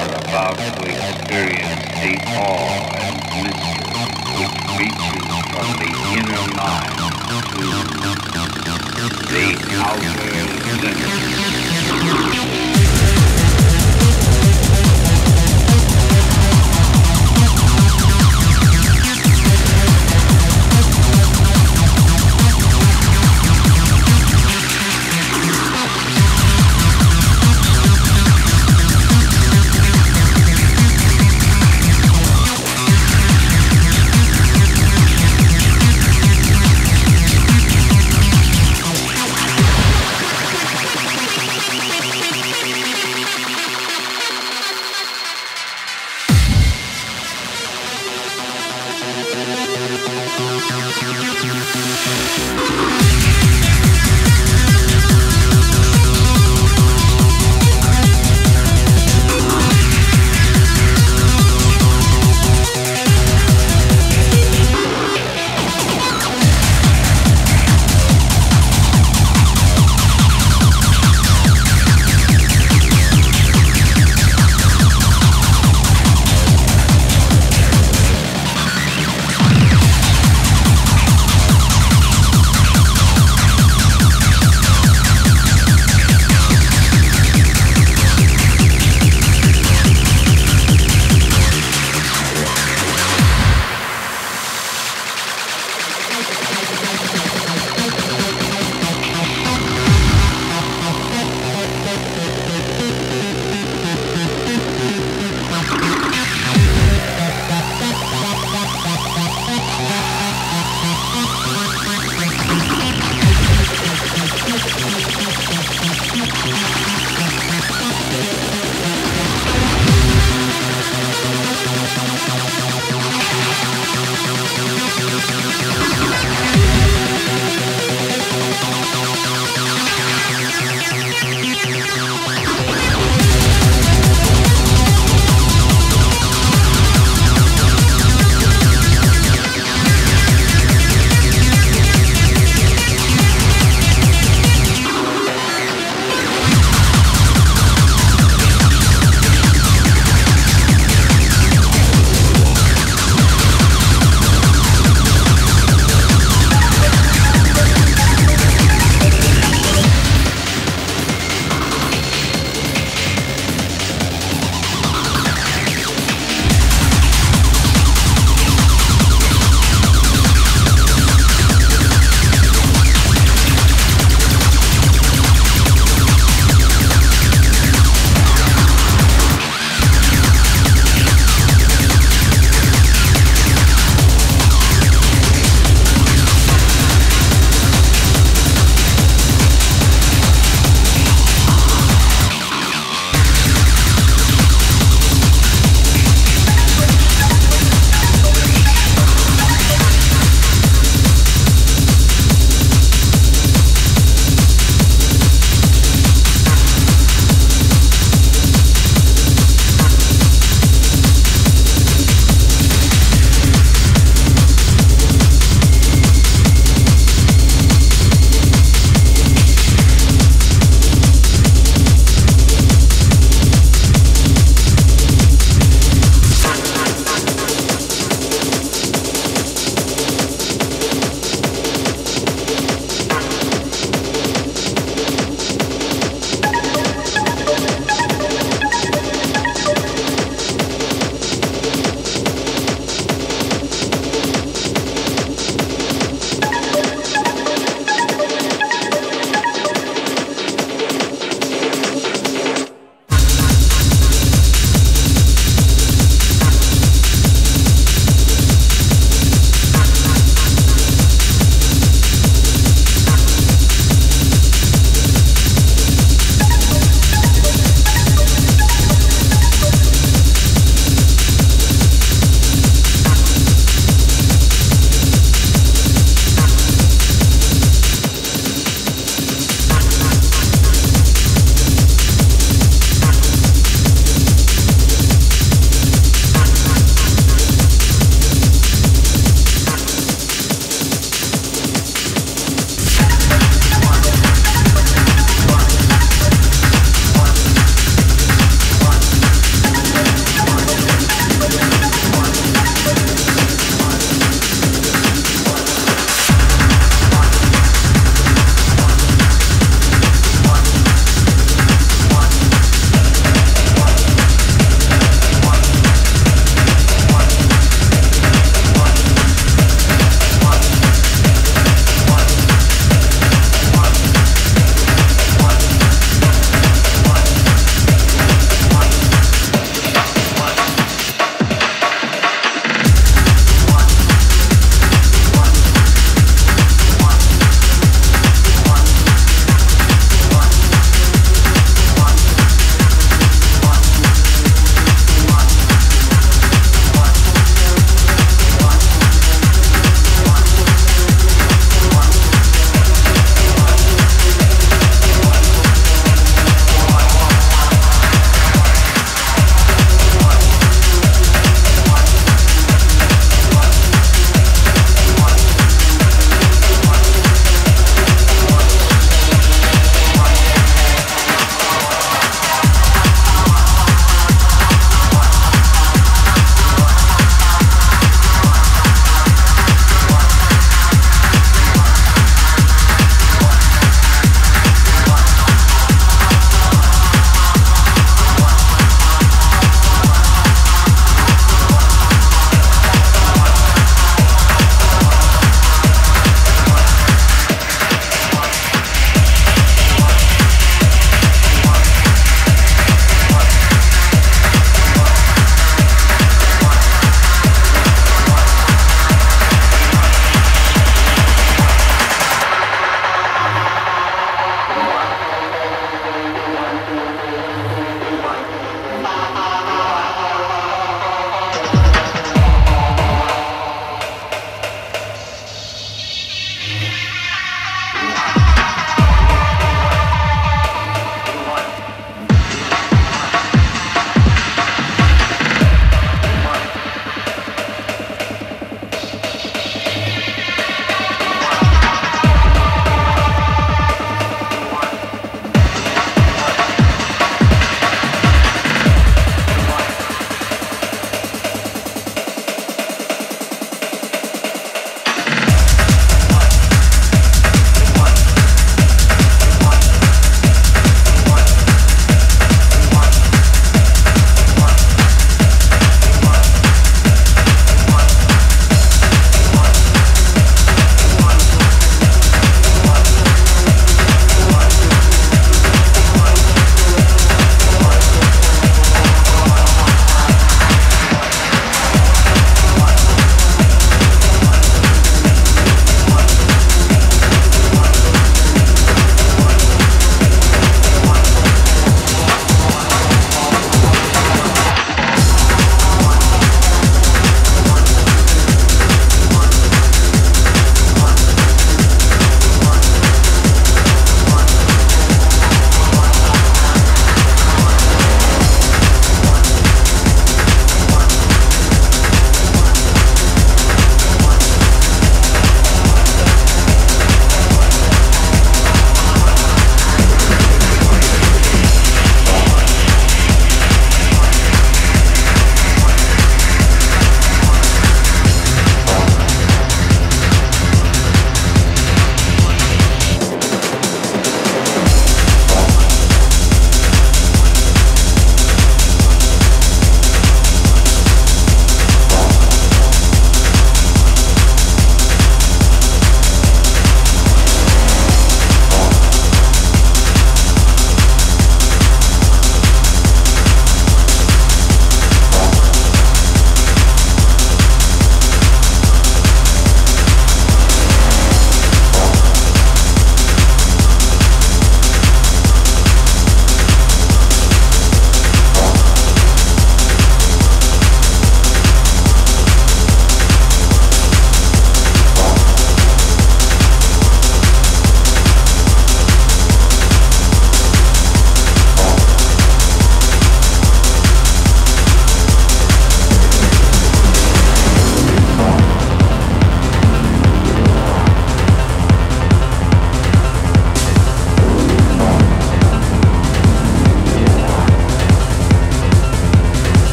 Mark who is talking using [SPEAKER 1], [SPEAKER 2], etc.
[SPEAKER 1] are about to experience the awe and mystery which reaches from the inner mind to the outer limits.